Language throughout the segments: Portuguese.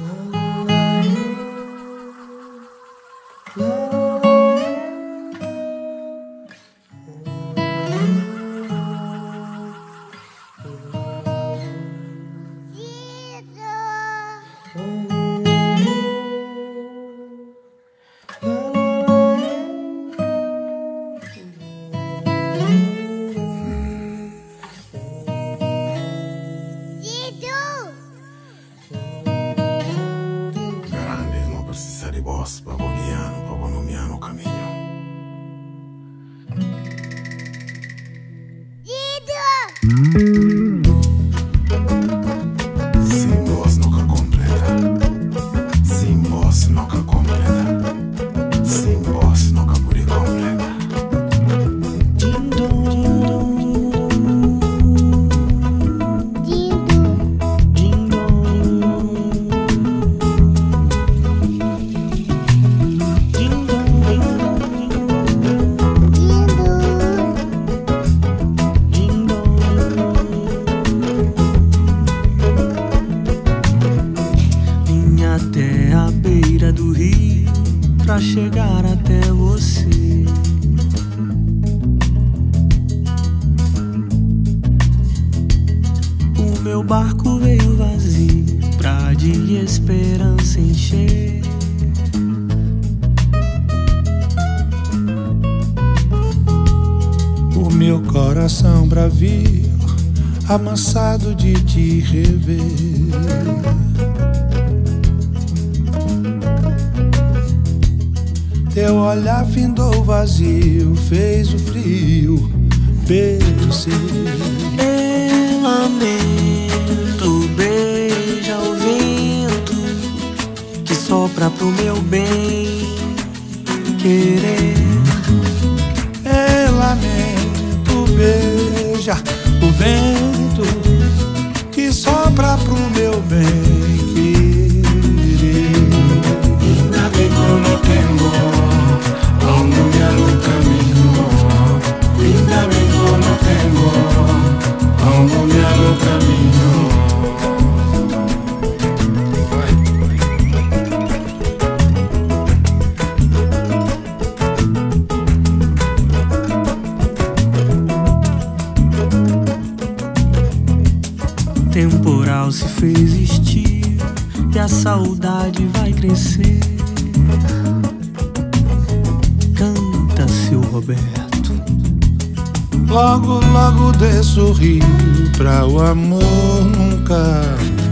Ooh. nós vagoniano, vagoniano caminho. Dido! Hum? Chegar até você. O meu barco veio vazio pra de esperança encher. O meu coração bravio, amansado de te rever. Teu olhar findou vazio, fez o frio perceber. Lamento, beija o vento que sopra pro meu bem querer. Temporal se fez estio e a saudade vai crescer. Canta, seu Roberto. Logo, logo dê sorrir pra o amor nunca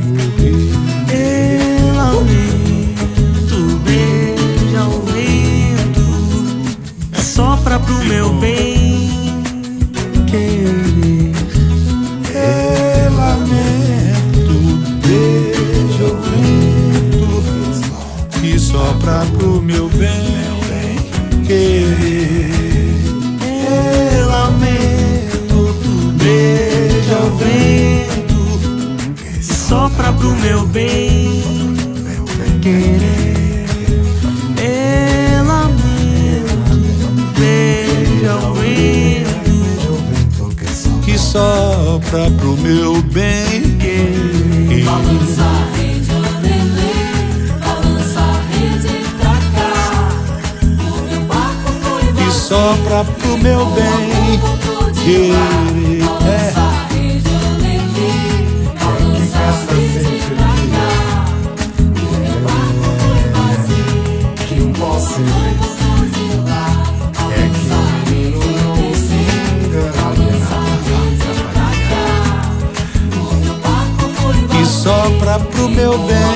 morrer. Eu lamento, beija o vento, sopra pro meu bem querer. Eu lamento, beija o vento, que sopra pro meu bem querer. Balança a rede, orelê, balança a rede pra cá. O meu barco foi que vazio. sopra pro meu bem querer. meu bem.